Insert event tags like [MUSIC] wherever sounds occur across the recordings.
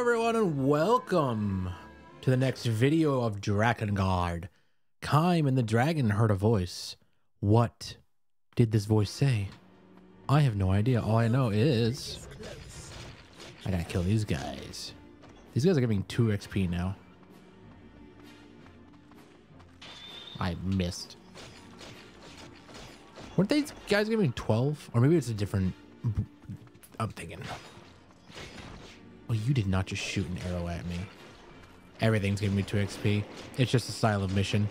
everyone, and welcome to the next video of Drakengard. Caim and the dragon heard a voice. What did this voice say? I have no idea. All I know is I gotta kill these guys. These guys are giving 2 XP now. I missed. Weren't these guys giving 12? Or maybe it's a different... I'm thinking. Oh, you did not just shoot an arrow at me. Everything's giving me 2 XP. It's just a style of mission.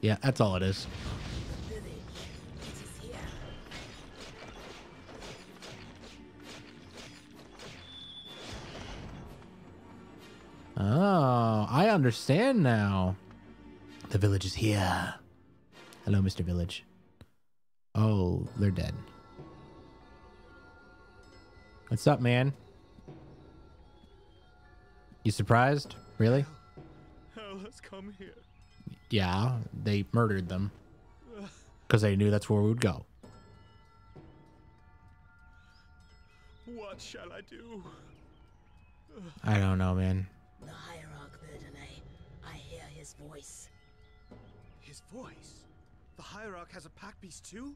Yeah, that's all it is. Oh, I understand now. The village is here. Hello, Mr. Village. Oh, they're dead. What's up, man? You surprised? Really? Hell has come here. Yeah, they murdered them. Because they knew that's where we would go. What shall I do? I don't know, man. The Hierarch Verdelet. I hear his voice. His voice. The Hierarch has a pack beast too?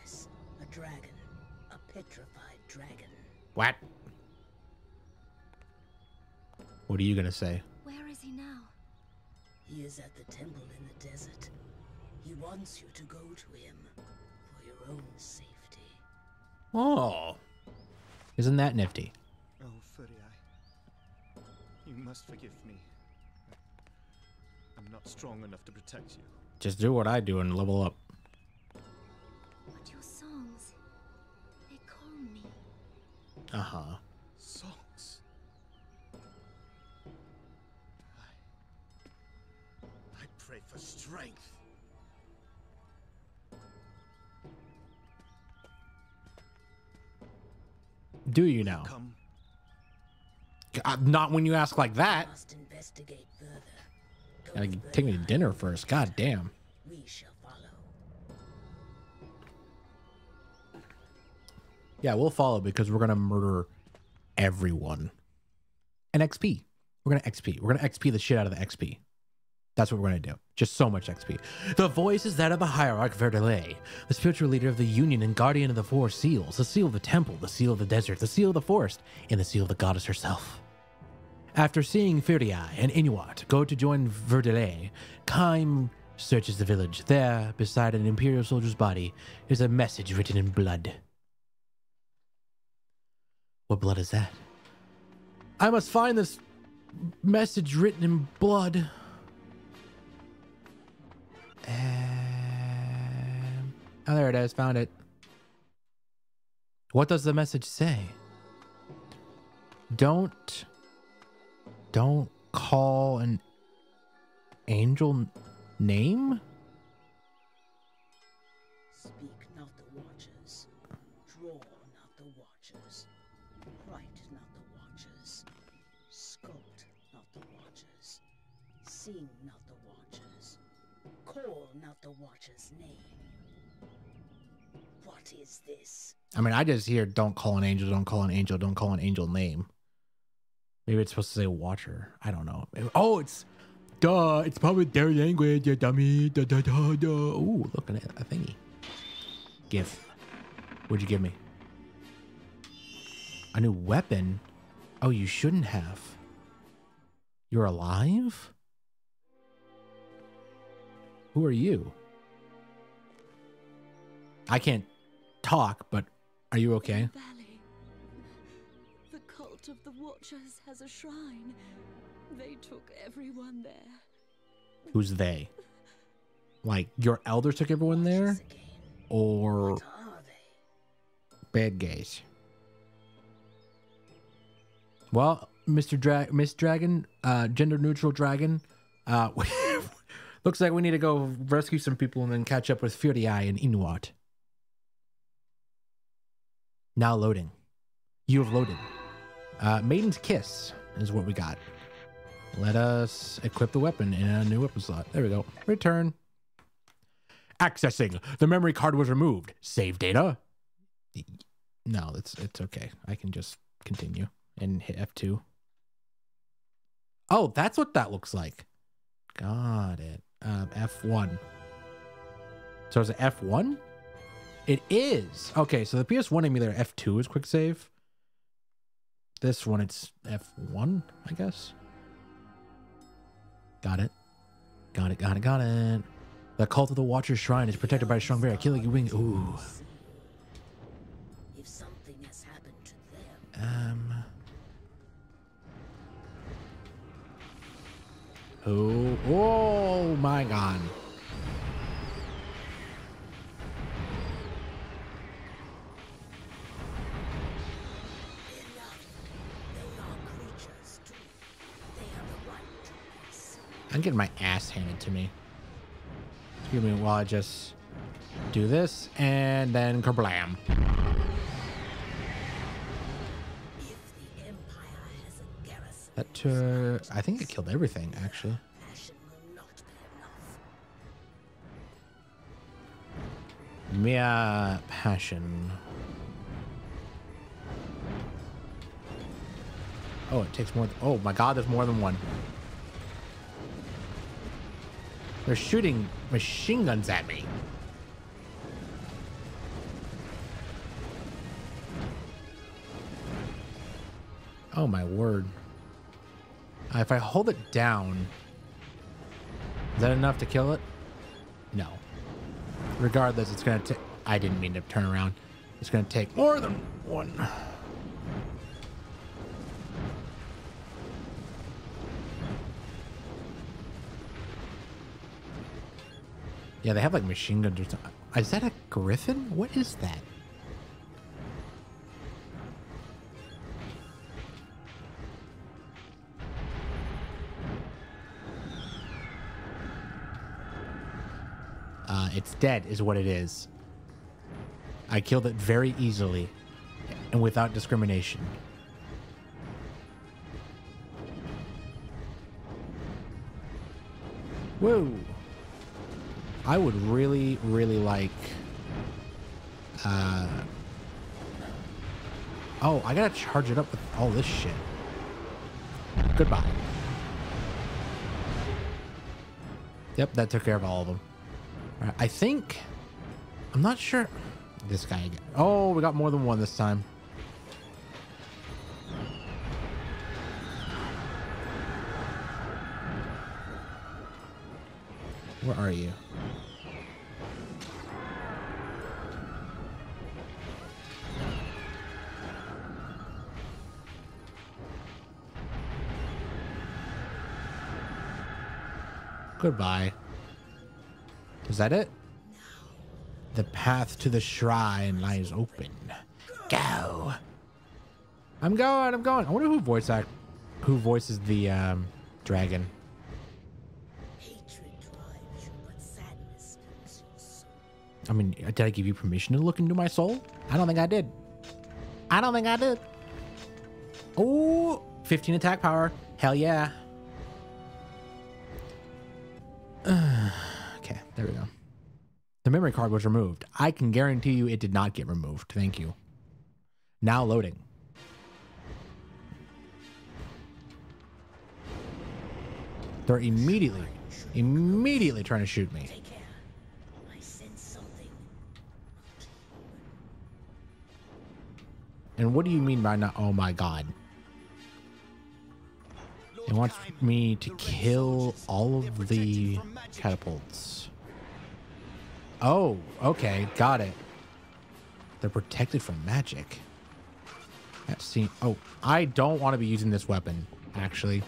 Yes, a dragon. A petrified dragon. What? What are you going to say? Where is he now? He is at the temple in the desert. He wants you to go to him for your own safety. Oh. Isn't that nifty? Oh, Furiae. You must forgive me. I'm not strong enough to protect you. Just do what I do and level up. But your songs, they calm me. Uh-huh. Songs. I, I pray for strength. Do you know? Come. Uh, not when you ask like that. Must investigate further. Go Gotta take me to dinner first. God damn. We shall follow. Yeah, we'll follow because we're gonna murder everyone. And XP. We're gonna XP. We're gonna XP the shit out of the XP. That's what we're gonna do. Just so much XP. The voice is that of the hierarch Verdelet, the spiritual leader of the Union and guardian of the four seals, the seal of the temple, the seal of the desert, the seal of the forest, and the seal of the goddess herself. After seeing Furiae and Inuart go to join Verdelet, Caim searches the village. There, beside an Imperial soldier's body, is a message written in blood. What blood is that? I must find this message written in blood. Um, oh, there it is. Found it. What does the message say? Don't, don't call an angel name? Speak not the watchers. Draw not the watchers. Write not the watchers. Sculpt not the watchers. Sing not the watchers. Call not the watcher's name. What is this? I mean, I just hear don't call an angel, don't call an angel, don't call an angel name. Maybe it's supposed to say watcher. I don't know. Oh, it's duh. It's probably their language, you dummy. Da, da, da, da. Ooh, look at. A thingy. Give. What'd you give me? A new weapon? Oh, you shouldn't have. You're alive? Who are you? I can't talk, but are you okay? Valley. Of the Watchers has a shrine. They took everyone there. Who's they? Like your elders took everyone there, or What are they? bad guys? Well, Mr. Dra- Miss Dragon, uh, gender neutral dragon, uh, [LAUGHS] looks like we need to go rescue some people and then catch up with Fury Eye and Inuart. Now loading. You have loaded. Uh, Maiden's Kiss is what we got. Let us equip the weapon in a new weapon slot. There we go. Return. Accessing. The memory card was removed. Save data. No, it's it's okay. I can just continue and hit F2. Oh, that's what that looks like. Got it. Um, F1. So is it F1? It is. Okay, so the PS1 emulator F2 is quick save. This one it's F1, I guess. Got it. Got it, got it, got it. The cult of the Watcher's Shrine is protected by a strong barrier. Killing you wing. Ooh. If something has happened to them, Um. Oh, oh my god. I'm getting my ass handed to me. Excuse me while I just do this and then kablam. If the Empire has a garrison, That uh, I think it killed everything actually. passion will not be enough. Mia passion. Oh, it takes more. Oh my god, there's more than one. They're shooting machine guns at me. Oh my word. Uh, if I hold it down, is that enough to kill it? No. Regardless, it's gonna take. I didn't mean to turn around. It's gonna take more than one. Yeah, they have like machine guns or something. Is that a griffin? What is that? Uh, it's dead, is what it is. I killed it very easily and without discrimination. Whoa. I would really, really like. Uh, oh, I gotta charge it up with all this shit. Goodbye. Yep, that took care of all of them. All right, I think. I'm not sure. This guy again. Oh, we got more than one this time. Where are you? Goodbye. Is that it? The path to the shrine lies open. Go. I'm going. I'm going. I wonder who voice act, who voices the um, dragon. Hatred drives you, but sadness fills your soul. I mean, did I give you permission to look into my soul? I don't think I did. I don't think I did. Oh, 15 attack power. Hell yeah. Memory card was removed. I can guarantee you it did not get removed. Thank you. Now loading. They're immediately, immediately trying to shoot me. Take care. I sense something. And what do you mean by not? Oh my god. It wants me to kill all of the catapults. Oh, okay, got it. They're protected from magic. That seem. Oh, I don't want to be using this weapon. Actually,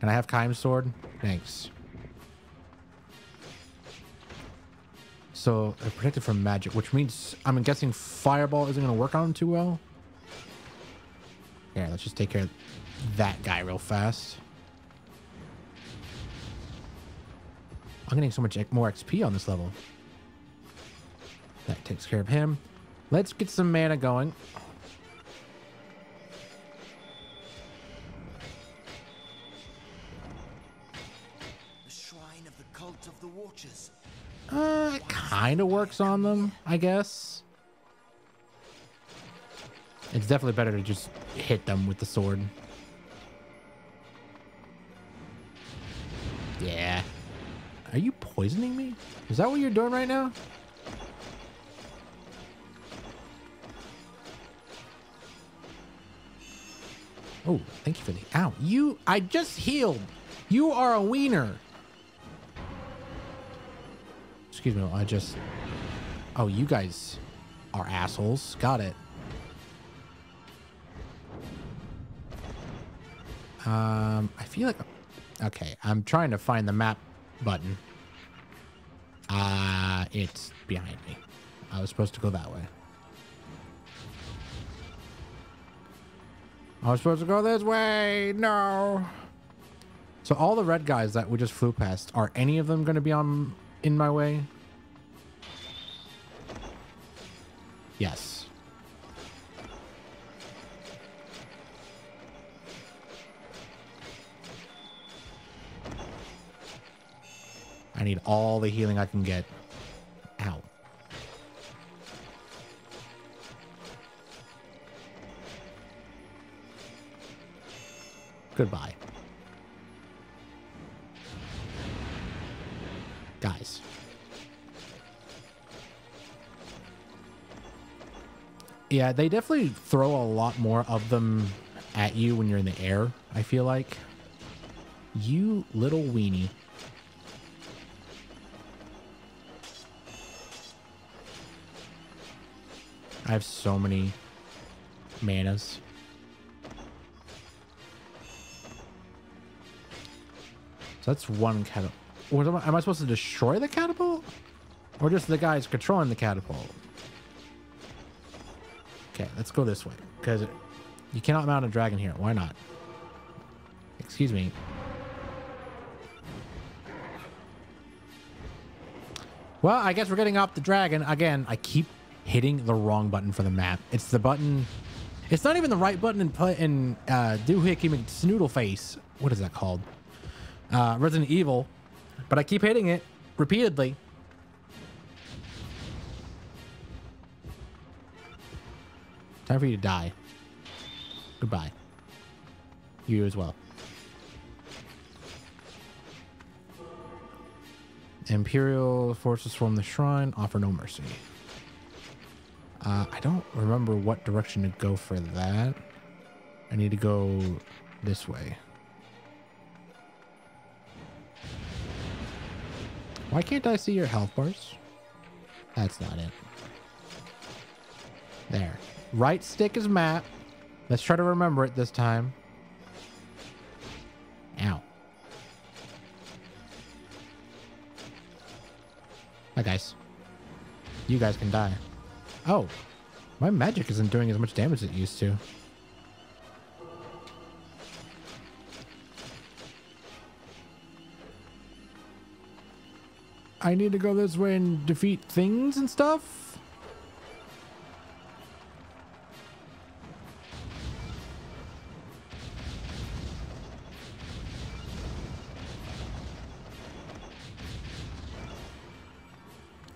can I have Caim's sword? Thanks. So they're protected from magic, which means I'm guessing fireball isn't going to work on them too well. Yeah, let's just take care of that guy real fast. I'm getting so much more XP on this level. That takes care of him. Let's get some mana going. The shrine of the cult of the Watchers. Uh, kind of works on them, I guess. It's definitely better to just hit them with the sword. Yeah. Are you poisoning me? Is that what you're doing right now? Oh, thank you for the ow. You I just healed. You are a wiener. Excuse me, I just Oh, you guys are assholes. Got it. Um, I feel like okay, I'm trying to find the map button. Uh, it's behind me. I was supposed to go that way. I was supposed to go this way. No. So all the red guys that we just flew past, are any of them going to be on in my way? Yes. I need all the healing I can get. Goodbye. Guys. Yeah, they definitely throw a lot more of them at you when you're in the air, I feel like. You little weenie. I have so many manas. So that's one catapult. Am I, am I supposed to destroy the catapult? Or just the guys controlling the catapult? Okay, let's go this way. Because you cannot mount a dragon here. Why not? Excuse me. Well, I guess we're getting off the dragon. Again, I keep hitting the wrong button for the map. It's the button... It's not even the right button in, in uh, Doohickey McSnoodleface. What is that called? Uh, Resident Evil. But I keep hitting it repeatedly. Time for you to die. Goodbye. You as well. Imperial forces from the shrine offer no mercy. Uh, I don't remember what direction to go for that. I need to go this way. Why can't I see your health bars? That's not it. There. Right stick is map. Let's try to remember it this time. Ow. Hi, guys. You guys can die. Oh. My magic isn't doing as much damage as it used to. I need to go this way and defeat things and stuff?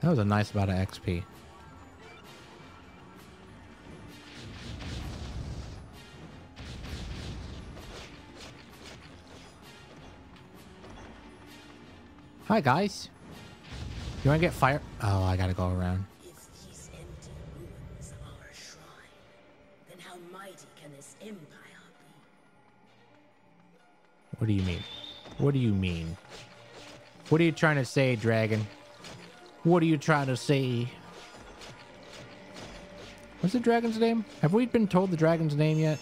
That was a nice amount of XP. Hi guys. You want to get fire? Oh, I gotta go around. If these empty ruins are a shrine, then how mighty can this empire be? What do you mean? What do you mean? What are you trying to say, dragon? What are you trying to say? What's the dragon's name? Have we been told the dragon's name yet?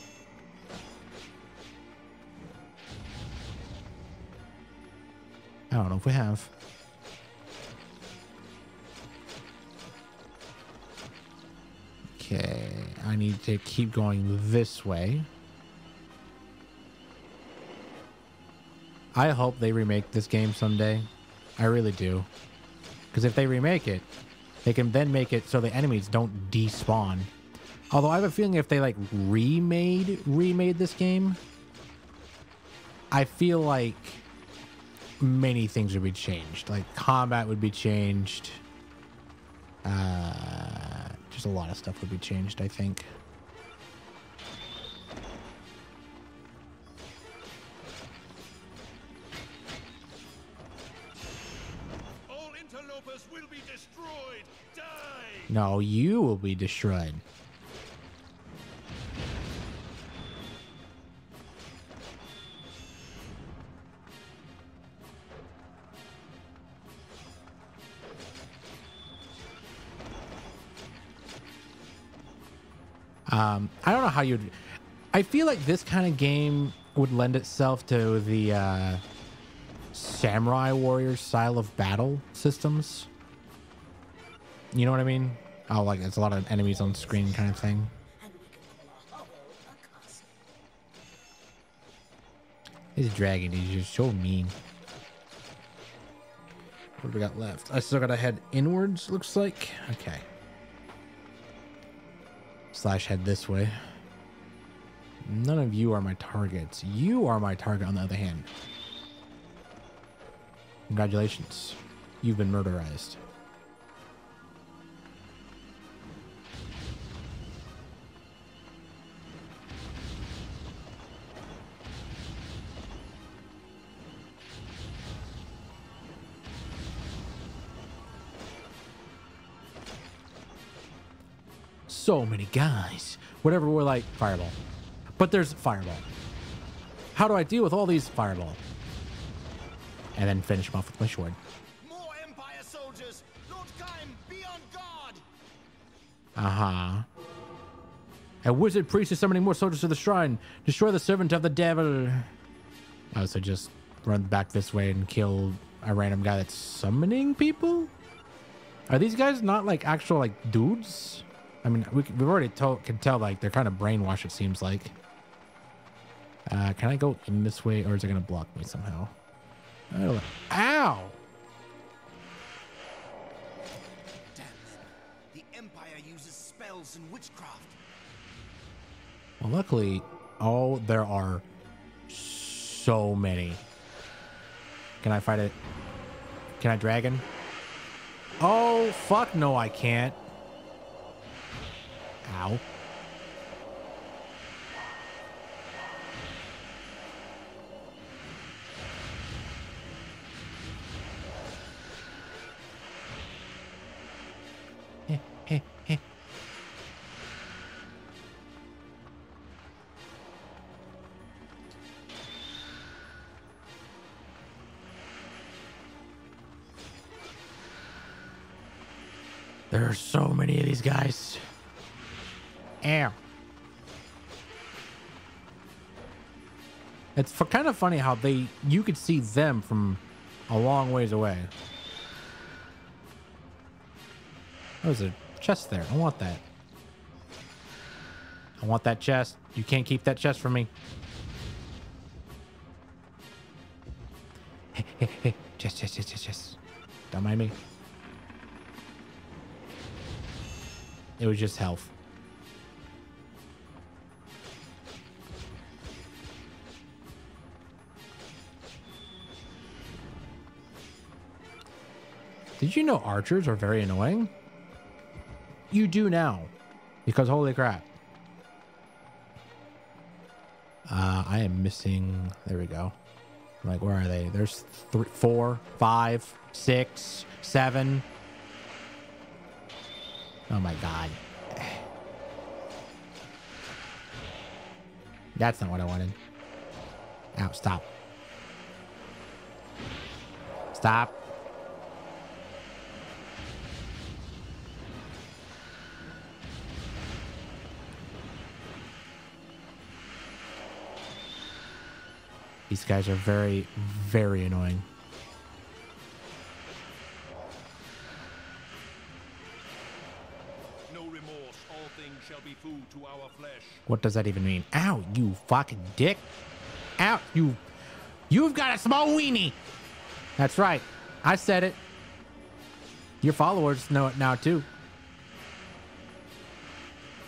I don't know if we have. I need to keep going this way. I hope they remake this game someday. I really do. Because if they remake it, they can then make it so the enemies don't despawn. Although I have a feeling if they like remade remade this game, I feel like many things would be changed. Like combat would be changed. Uh, just a lot of stuff would be changed, I think. All interlopers will be destroyed. Die! No, you will be destroyed. How you'd. I feel like this kind of game would lend itself to the uh, samurai warrior style of battle systems. You know what I mean? Oh, like it's a lot of enemies on screen kind of thing. This dragon is just so mean. What do we got left? I still gotta head inwards, looks like. Okay. Slash head this way. None of you are my targets. You are my target, on the other hand. Congratulations. You've been murderized. so many guys. Whatever we're like, fireball. But there's fireball. How do I deal with all these fireball? And then finish them off with my sword. More Empire soldiers! Lord Caim, be on guard! Uh-huh. A wizard priest is summoning more soldiers to the shrine. Destroy the servant of the devil. Oh, so just run back this way and kill a random guy that's summoning people? Are these guys not like actual like dudes? I mean, we, we've already told, can tell like they're kind of brainwashed. It seems like. Uh, can I go in this way, or is it gonna block me somehow? I don't know. Ow! Damn them. The Empire uses spells and witchcraft. Well, luckily, oh, there are so many. Can I fight it? Can I dragon? Oh, fuck no, I can't. Ow. So many of these guys. Ow. It's kind of funny how they you could see them from a long ways away. There's a chest there. I want that. I want that chest. You can't keep that chest from me. Hey, hey, hey. chest, chest, chest, chest, chest. Don't mind me. It was just health. Did you know archers are very annoying? You do now. Because holy crap. Uh, I am missing. There we go. Like, where are they? There's three, four, five, six, seven. Oh my god. That's not what I wanted. Ow, stop. Stop. These guys are very, very annoying. What does that even mean? Ow, you fucking dick. Ow, you. You've got a small weenie. That's right. I said it. Your followers know it now, too.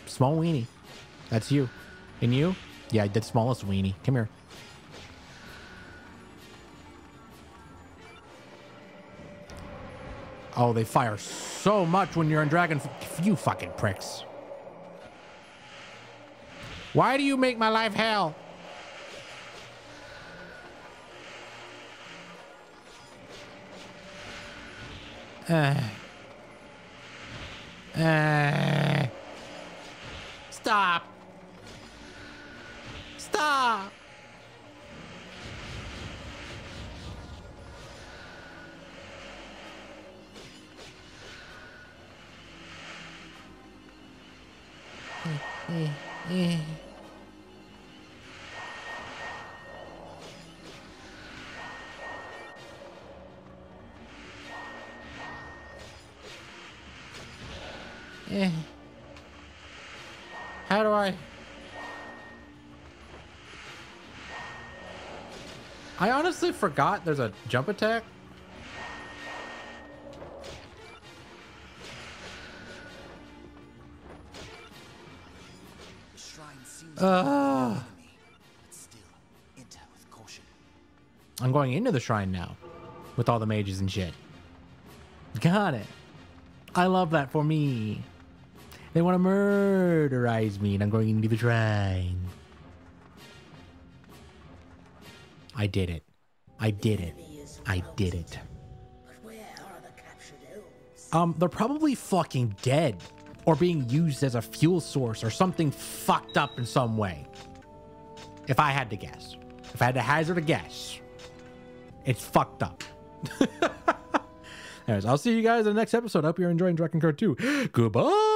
Small weenie. That's you. And you? Yeah, the smallest weenie. Come here. Oh, they fire so much when you're in Dragon. You fucking pricks. Why do you make my life hell? Uh. Uh. Stop. Stop. Eh. I honestly forgot there's a jump attack. Uh, enemy, but still, enter with caution. I'm going into the shrine now with all the mages and shit. Got it. I love that for me. They want to murderize me, and I'm going into the shrine. I did it. I did it. I did it. But where are the captured elves? Um, they're probably fucking dead or being used as a fuel source or something fucked up in some way. If I had to guess, if I had to hazard a guess, it's fucked up. [LAUGHS] Anyways, I'll see you guys in the next episode. I hope you're enjoying Drakengard 2. [GASPS] Goodbye.